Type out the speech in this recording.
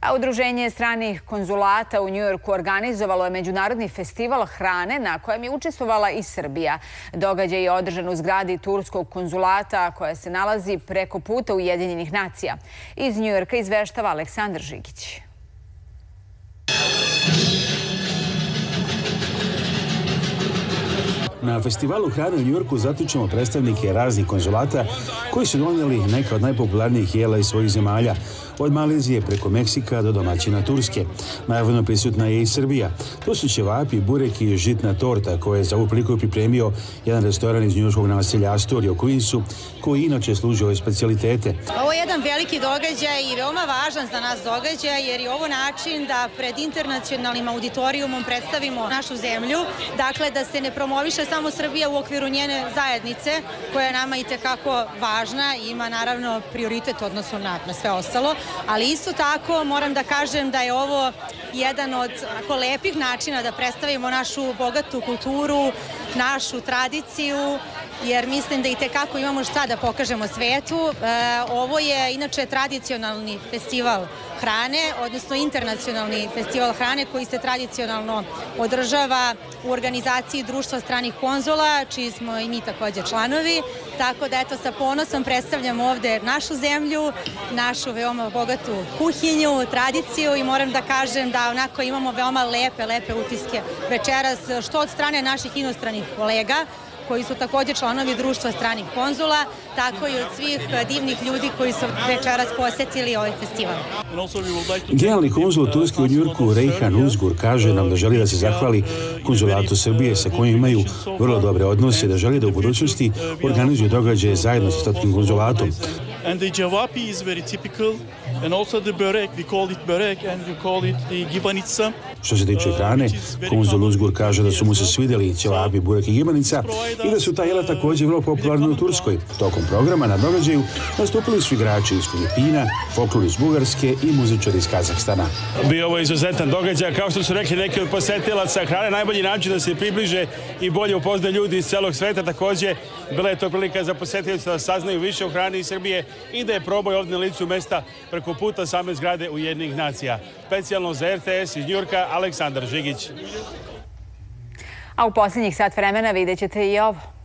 A Udruženje stranih konzulata u Njujorku organizovalo je Međunarodni festival hrane na kojem je učestvovala i Srbija. Događaj je održan u zgradi Turskog konzulata koja se nalazi preko puta Ujedinjenih nacija. Iz Njujorka izveštava Aleksandar Žigić. Na festivalu hrane u Njurku zatičemo predstavnike raznih konzulata koji su donijeli neka od najpopularnijih jela iz svojih zemalja, od Malezije preko Meksika do domaćina Turske. Naravno prisutna je i Srbija. To su ćevapi, burek i žitna torta koje je za ovu priliku pripremio jedan restoran iz njurskog naselja Astoria u Queensu, koji inače služi ove specialitete. Ovo je jedan veliki događaj i veoma važan za nas događaj jer je ovo način da pred internacionalnim auditorijumom predstavimo našu zemlju, dakle da se ne promoviše samo Srbija u okviru njene zajednice koja je nama i tekako važna i ima naravno prioritet odnosno na, na sve ostalo, ali isto tako moram da kažem da je ovo jedan od ako, lepih načina da predstavimo našu bogatu kulturu, našu tradiciju, jer mislim da i tekako imamo šta da pokažemo svetu. E, ovo je inače tradicionalni festival hrane, odnosno internacionalni festival hrane koji se tradicionalno održava u organizaciji Društva stranih konzula, čiji smo i mi takođe članovi. Tako da eto sa ponosom predstavljam ovde našu zemlju, našu veoma bogatu kuhinju, tradiciju i moram da kažem da onako imamo veoma lepe, lepe utiske večeras, što od strane naših inostranih kolega, koji su takođe članovi društva stranih konzula, tako i od svih divnih ljudi koji su večeras posetili ovaj festival. Generalni konzul Turske u Njurku Rejhan Uzgur kaže nam da želi da se zahvali konzulatu Srbije sa kojim imaju vrlo dobre odnose, da želi da u budućnosti organizuju događaje zajedno sa Statkim konzulatom. And the javapi is very typical and also the börek, we call it börek and we call it the gibanica. Što se tiče hrane, konzul Uzgur kaže da su mu se svideli ćevapi, burek i gibanica i da su ta jela takođe vrlo popularna u Turskoj. Tokom programa na događaju nastupili su igrači iz Filipina, folklor iz Bugarske i muzičari iz Kazahstana. Bio ovo izuzetan događaj, kao što su rekli neki od posetilaca hrane, najbolji način da se približe i bolje upozna ljudi iz celog sveta. Takođe, bila je to prilika za posetilaca da saznaju više o hrani iz Srbije i da je proboj ovde na licu mesta preko puta same zgrade Ujednih nacija. Specijalno za RTS iz Njurka, Aleksandar Žigić. A u posljednjih sat vremena vidjet ćete i ovo.